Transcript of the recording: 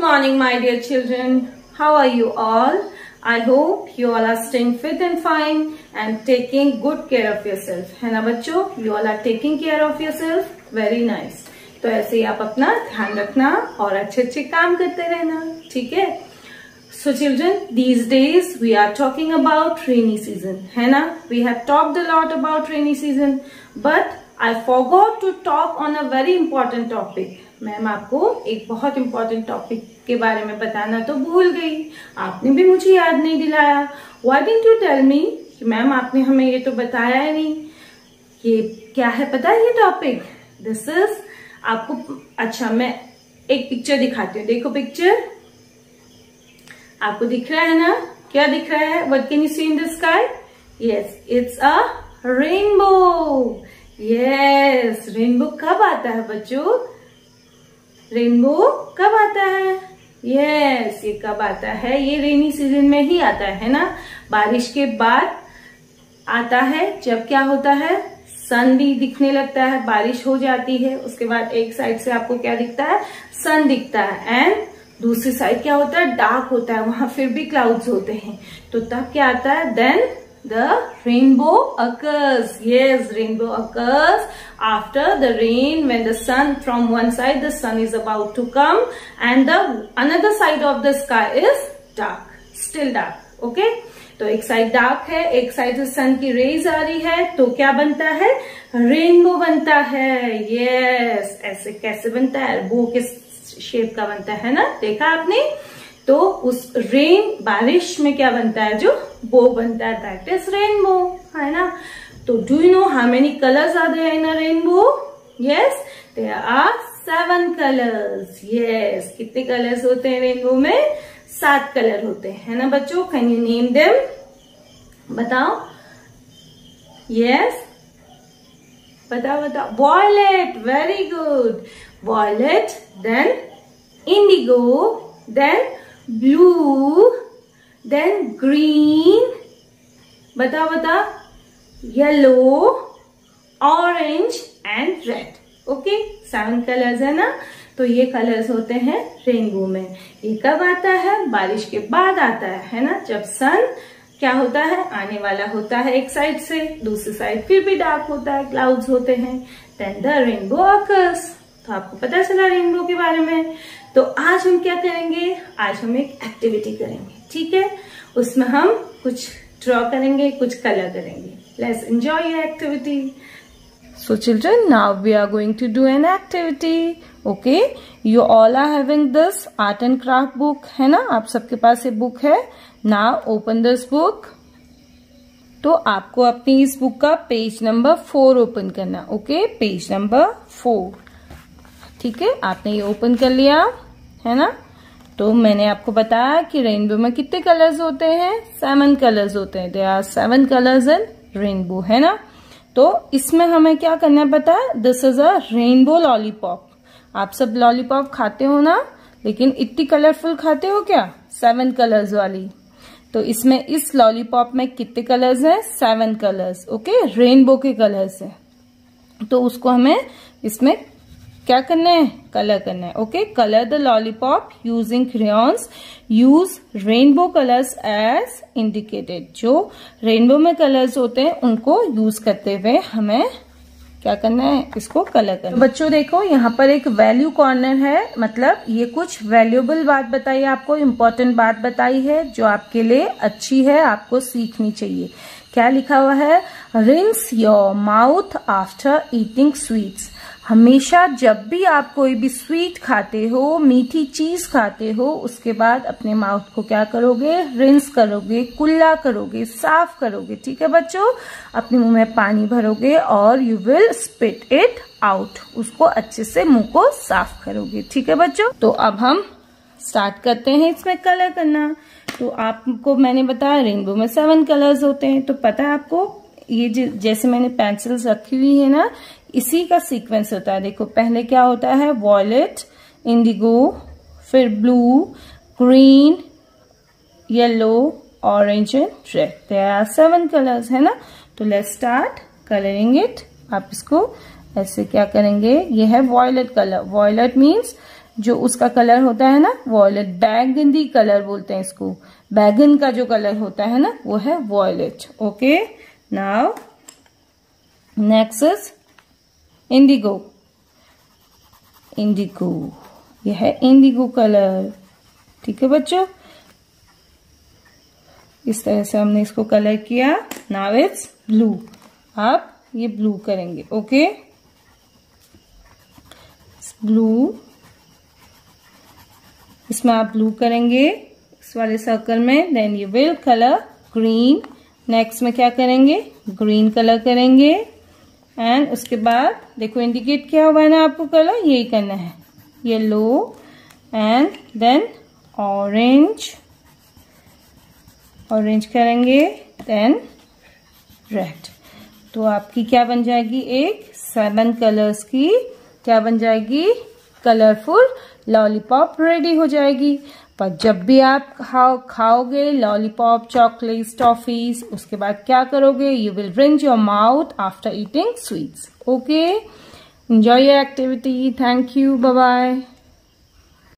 morning, my dear children. How are you all? I hope you all are staying fit and fine and taking good care of yourself. है ना बच्चों You all are taking care of yourself. Very nice. तो ऐसे ही आप अपना ध्यान रखना और अच्छे अच्छे काम करते रहना ठीक है So children, these days we are talking about rainy season, है ना? We have talked a lot about rainy season, but I forgot to talk on a very important topic. Ma'am, आपको एक बहुत इम्पोर्टेंट टॉपिक के बारे में बताना तो भूल गई। आपने भी मुझे याद नहीं दिलाया। Why didn't you tell me कि मैम, आपने हमें ये तो बताया ही नहीं। ये क्या है पता है ये टॉपिक दिस इज़ आपको अच्छा मैं एक पिक्चर दिखाती हूँ। देखो पिक्चर आपको दिख रहा है ना? क्या दिख रहा है? What can you see in the sky yes it's a rainbow yes rainbow कब आता है बच्चों? रेनबो कब आता है? यस ये कब आता है? ये रेनी सीज़न में ही आता है ना? बारिश के बाद आता है, जब क्या होता है? सन भी दिखने लगता है, बारिश हो जाती है, उसके बाद एक साइड से आपको क्या दिखता है? सन दिखता है एंड दूसरी साइड क्या होता है? डार्क होता है, वहाँ फिर भी क्लाउड्स होते हैं। तो तब क्या आता है? Then the rainbow occurs yes rainbow occurs after the rain when the sun from one side the sun is about to come and the another side of the sky is dark still dark okay तो एक side dark है एक side से सन की raise आ रही है तो क्या बनता है रेनबो बनता है यस ऐसे कैसे बनता है बो के शेप का बनता है ना देखा आपने तो उस रेन बारिश में क्या बनता है जो? बो बनता है दैट इज़ रेनबो है ना? तो do you know how many colours are there in a rainbow yes there are seven colours yes कितने कलर्स होते हैं रेनबो में? सात कलर होते हैं, है ना बच्चों? कैन यू नेम देम बताओ। यस बताओ बताओ। Violet very good violet then indigo then blue then green बता बता yellow orange and red okay seven colours है ना? तो ये कलर्स होते हैं रेनबो में. ये कब आता है? बारिश के बाद आता है है ना? जब सन क्या होता है? आने वाला होता है एक साइड से, दूसरी साइड फिर भी डार्क होता है क्लाउड्स होते हैं. देन द रेनबो अकर्स तो आपको पता चला रेनबो के बारे में? तो आज हम क्या करेंगे? आज हम एक एक्टिविटी करेंगे, ठीक है? उसमें हम कुछ ड्रॉ करेंगे, कुछ कलर करेंगे। Let's enjoy your activity so children now we are going to do an activity okay you all are having this art and craft book है ना? आप सबके पास ये बुक है। नाउ ओपन दिस बुक तो आपको अपनी इस बुक का पेज नंबर फोर ओपन करना ओके पेज नंबर फोर ठीक है? आपने ये ओपन कर लिया, है ना? तो मैंने आपको बताया कि रेनबो में कितने कलर्स होते हैं? सेवन कलर्स होते हैं। They are seven colours in rainbow है ना? तो इसमें हमें क्या करना पता है? This is a rainbow lollipop आप सब लॉलीपॉप खाते हो ना? लेकिन इतनी कलरफुल खाते हो क्या? सेवन कलर्स वाली। तो इसमें इस लॉलीपॉप में कितने कलर्स हैं? सेवन कलर्स ओके रेनबो के कलर्स हैं। तो उसको हमें इसमें क्या करना है? कलर करना है. Okay colour the lollipop using crayons use rainbow colours as indicated जो रेनबो में कलर्स होते हैं, उनको यूज़ करते हुए हमें क्या करना है? इसको कलर करना तो बच्चों देखो, यहाँ पर एक वैल्यू कॉर्नर है. मतलब ये कुछ वैल्यूबल बात बताई आपको इम्पोर्टेंट बात बताई है, जो आपके लिए अच्छी है, आपको सीखनी चाहिए. क्या लिखा हुआ है? Rinse your mouth after eating sweets हमेशा जब भी आप कोई भी स्वीट खाते हो, मीठी चीज़ खाते हो, उसके बाद अपने माउथ को क्या करोगे? रिंस करोगे, कुल्ला करोगे, साफ़ करोगे, ठीक है बच्चों? अपने मुँह में पानी भरोगे और you will spit it out उसको अच्छे से मुँह को साफ़ करोगे, ठीक है बच्चों? तो अब हम स्टार्ट करते हैं इसमें कलर करना। तो आपको मैंने बताया रेनबो में सेवन कलर्स होते हैं। तो पता है आपको, ये जैसे मैंने पेंसिल्स रखी हुई है ना इसी का सीक्वेंस होता है। देखो, पहले क्या होता है? वॉयलेट इंडिगो फिर blue green yellow orange and red there are seven colours है ना? तो लेट स्टार्ट कलरिंग इट आप इसको ऐसे क्या करेंगे? ये है वॉयलेट कलर वॉयलेट मीन्स जो उसका कलर होता है ना वॉयलेट बैगंदी कलर बोलते हैं इसको। बैगन का जो कलर होता है ना, वो है violet okay now next indigo indigo यह है इंडिगो कलर ठीक है बच्चों? इस तरह से हमने इसको कलर किया। नाउ इट्स ब्लू आप ये ब्लू करेंगे ओके ब्लू इसमें आप ब्लू करेंगे इस वाले सर्कल में then you will colour green next में क्या करेंगे? ग्रीन कलर करेंगे। एंड उसके बाद, देखो इंडिकेट क्या हुआ है ना आपको, कलर? यही करना है। Yellow and then orange orange करेंगे देन रेड तो आपकी क्या बन जाएगी? एक सेवन कलर्स की। क्या बन जाएगी? कलरफुल लॉलीपॉप रेडी हो जाएगी। पर जब भी आप खाओ, खाओगे लॉलीपॉप चॉकलेट टॉफीज उसके बाद क्या करोगे? You will rinse your mouth after eating sweets okay enjoy your activity thank you bye